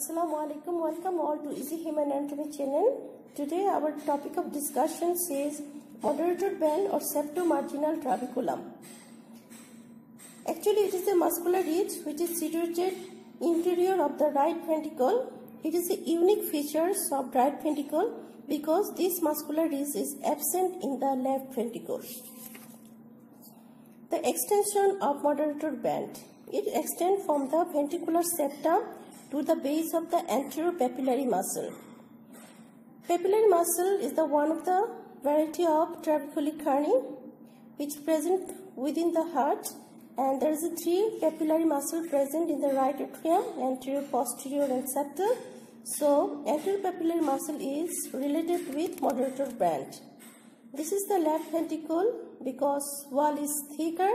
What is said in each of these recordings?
Assalamu alaikum. Welcome all to Easy Human Anatomy channel. Today our topic of discussion is moderator band or septomarginal trabeculum. Actually it is a muscular ridge which is situated interior of the right ventricle. It is a unique features of right ventricle because this muscular ridge is absent in the left ventricle. The extension of moderator band. It extends from the ventricular septum to the base of the anterior papillary muscle. Papillary muscle is the one of the variety of trabeculae carneae which present within the heart and there is a three papillary muscle present in the right atrium, anterior, posterior and septal. So anterior papillary muscle is related with moderator band. This is the left ventricle because wall is thicker.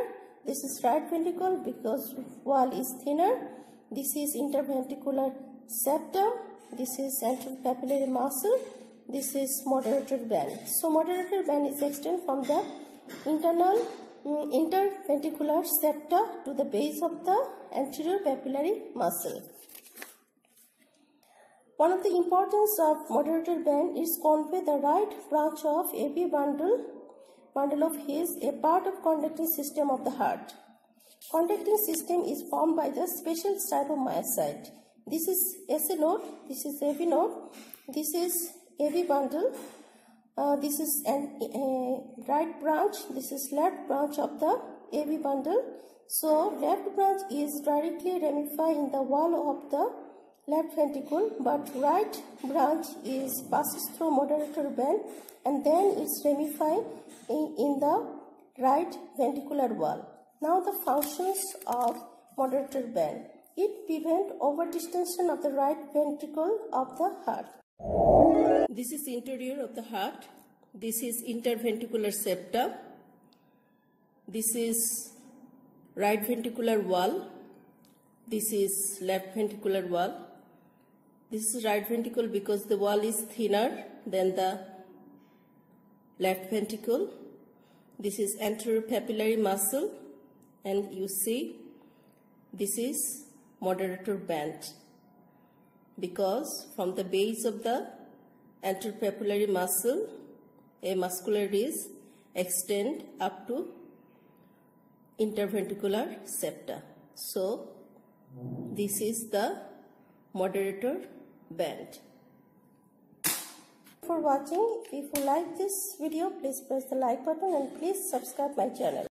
This is right ventricle because wall is thinner. This is interventricular septum. This is central papillary muscle. This is moderator band. So moderator band is extended from the internal um, interventricular septa to the base of the anterior papillary muscle. One of the importance of moderator band is convey the right branch of AV bundle, bundle of His, a part of conducting system of the heart. Conducting system is formed by the special type of myocyte. This is SA node, this is AV node, this is AV bundle, uh, this is an right branch, this is left branch of the AV bundle. So left branch is directly ramified in the wall of the left ventricle but right branch is passes through moderator band and then it's ramified in, in the right ventricular wall. Now the functions of moderator band. It prevent overdistension of the right ventricle of the heart. This is interior of the heart. This is interventricular septa. This is right ventricular wall. This is left ventricular wall. This is right ventricle because the wall is thinner than the left ventricle. This is anterior papillary muscle and you see this is moderator band because from the base of the anterior papillary muscle a muscular is extend up to interventricular septa. So this is the moderator band. For watching, if you like this video, please press the like button and please subscribe my channel.